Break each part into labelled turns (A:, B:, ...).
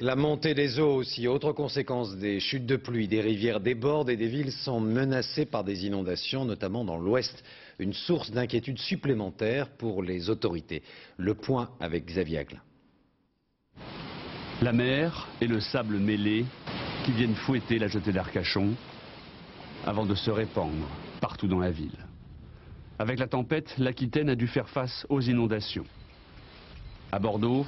A: La montée des eaux aussi, autre conséquence des chutes de pluie, des rivières débordent et des villes sont menacées par des inondations, notamment dans l'ouest. Une source d'inquiétude supplémentaire pour les autorités. Le point avec Xavier Aglin.
B: La mer et le sable mêlés qui viennent fouetter la jetée d'Arcachon avant de se répandre partout dans la ville. Avec la tempête, l'Aquitaine a dû faire face aux inondations. À Bordeaux,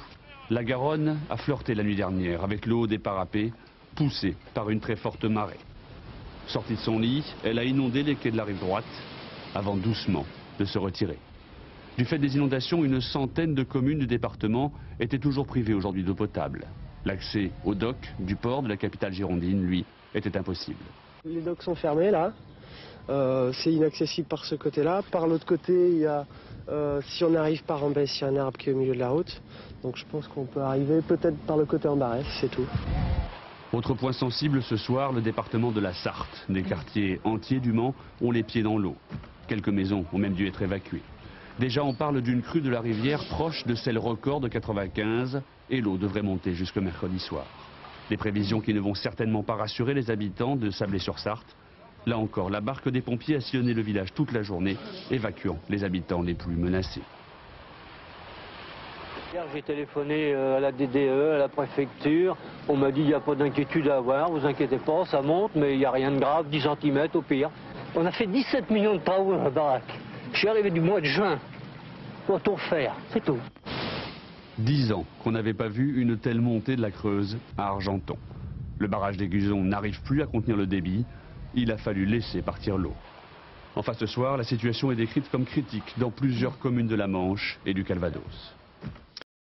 B: la Garonne a flirté la nuit dernière avec l'eau des parapets, poussée par une très forte marée. Sortie de son lit, elle a inondé les quais de la rive droite, avant doucement de se retirer. Du fait des inondations, une centaine de communes du département étaient toujours privées aujourd'hui d'eau potable. L'accès aux docks du port de la capitale girondine, lui, était impossible.
C: Les docks sont fermés là. Euh, c'est inaccessible par ce côté-là. Par l'autre côté, il y a, euh, si on arrive par en baisse, il y a un arbre qui est au milieu de la route. Donc je pense qu'on peut arriver peut-être par le côté en barresse, c'est tout.
B: Autre point sensible ce soir, le département de la Sarthe. Des quartiers entiers du Mans ont les pieds dans l'eau. Quelques maisons ont même dû être évacuées. Déjà, on parle d'une crue de la rivière proche de celle record de 95 et l'eau devrait monter jusque mercredi soir. Des prévisions qui ne vont certainement pas rassurer les habitants de Sablé-sur-Sarthe. Là encore, la barque des pompiers a sillonné le village toute la journée, évacuant les habitants les plus menacés.
D: Hier, j'ai téléphoné euh, à la DDE, à la préfecture. On m'a dit il n'y a pas d'inquiétude à avoir, vous inquiétez pas, ça monte, mais il n'y a rien de grave, 10 cm au pire. On a fait 17 millions de travaux dans la baraque. Je suis arrivé du mois de juin pour tout refaire, c'est tout.
B: Dix ans qu'on n'avait pas vu une telle montée de la Creuse à Argenton. Le barrage des Gusons n'arrive plus à contenir le débit. Il a fallu laisser partir l'eau. Enfin ce soir, la situation est décrite comme critique dans plusieurs communes de la Manche et du Calvados.